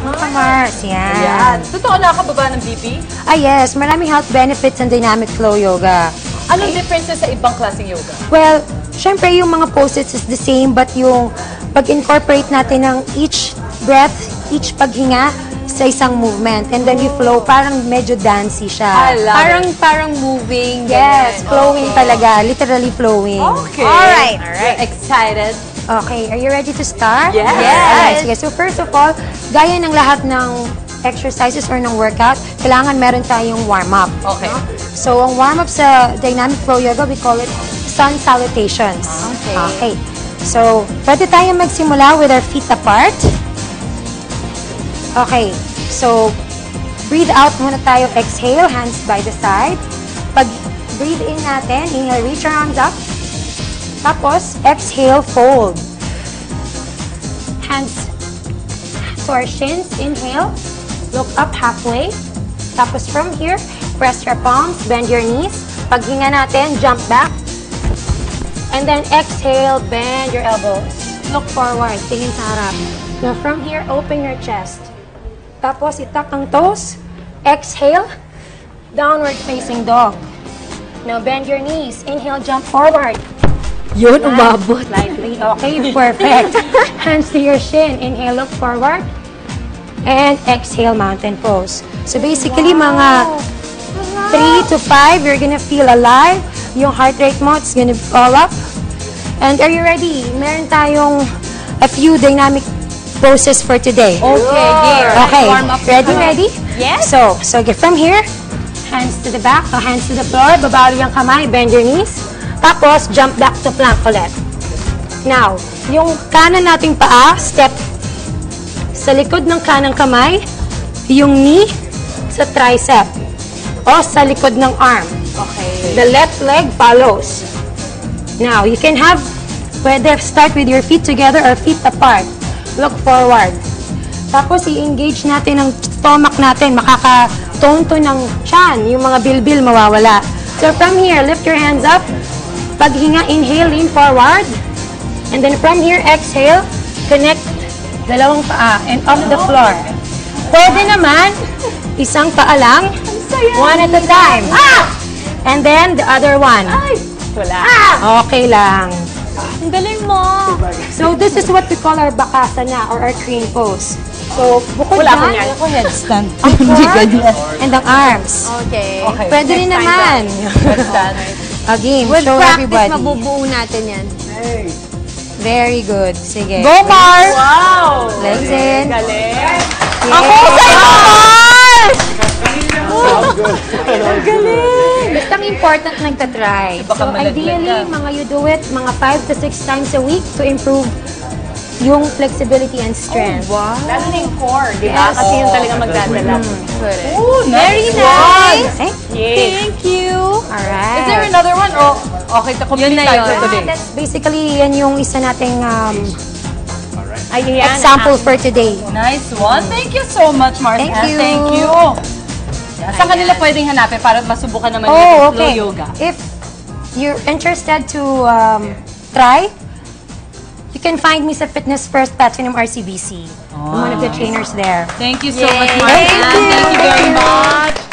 mga Mars. Yan. Yan. Totoo nakakababa ng BP? Ah, yes. Maraming health benefits ng dynamic flow yoga. Anong differences sa ibang klaseng yoga? Well, syempre yung mga poses is the same but yung pag-incorporate natin ng each breath, each paghinga sa isang movement. And then you flow, parang medyo dancey I siya. love Parang, it. parang moving. Yes, ganyan. flowing talaga. Literally flowing. Okay. Alright. Alright. Excited? Okay, are you ready to start? Yes. Alright, sige. So first of all, gaya ng lahat ng exercises or ng workout, kailangan meron tayong warm-up. Okay. So, ang warm-up sa Dynamic Flow Yoga, we call it sun salutations. Okay. Okay. So, pwede tayo magsimula with our feet apart. Okay. So, breathe out muna tayo. Exhale, hands by the side. Pag breathe in natin, inhale, reach your arms up. Tapos, exhale, fold. Hands to our shins. Inhale, look up halfway. Tapos from here, press your palms, bend your knees. Paghinga natin, jump back. And then exhale, bend your elbows. Look forward, tingin sa harap. Now from here, open your chest. Tapos itak ang toes. Exhale, downward facing dog. Now bend your knees. Inhale, jump forward. Yun, umabot. Slightly. Okay, perfect. Hands to your shin. Inhale, look forward. And exhale, mountain pose. So basically, mga 3 to 5, you're gonna feel alive. Yung heart rate mo, it's gonna all up. And are you ready? Meron tayong a few dynamic poses for today. Okay, dear. Okay, Warm up. ready, ready? Yes. So, so get from here, hands to the back, hands to the floor, babawi ang kamay, bend your knees. Tapos, jump back to plank ulit. Now, yung kanan nating paa, step sa likod ng kanang kamay, yung knee sa tricep o sa likod ng arm. Okay. The left leg follows. Now, you can have, pwede start with your feet together or feet apart. Look forward. Tapos, i-engage natin ang stomach natin. Makaka-tone to ng chan. Yung mga bilbil mawawala. So, from here, lift your hands up. Paghinga, inhale, lean forward. And then from here, exhale, connect dalawang paa and off the floor. Pwede naman, isang paa lang, one at a time. Ah! And then the other one. Ay, wala. Okay lang. Ang galing mo. So this is what we call our bakasana or our crane pose. So bukod Wala niyan. Ako headstand. ang core and ang arms. Okay. Okay. Pwede rin naman. Let's dance. Again, With show practice, everybody. mabubuo natin yan. Very good. Sige. Go, Mars! Wow! Legs in. Galing. Ako sa'yo, Mars! Basta ang important nagtatry. So ideally, mga you do it mga 5 to 6 times a week to improve yung flexibility and strength. Wow. Lalo na yung core, di ba? Yes. Kasi yun talaga magdadala. Correct. Oh, Very nice. nice. Okay? Yes. Thank you. Another one? Oh, okay, to complete Yun na tayo yun. for today. Ah, that's basically yan yung isa nating um, Ay, yan. example for today. Nice one. Thank you so much, Mars. Thank you. Thank you. Yan. Saan kanila pwedeng hanapin para masubukan naman Oh, yung flow okay. yoga? If you're interested to um, try, you can find me sa Fitness First Platinum RCBC. I'm one of the trainers there. Thank you so Yay. much, Mars. Thank you. Thank you very much.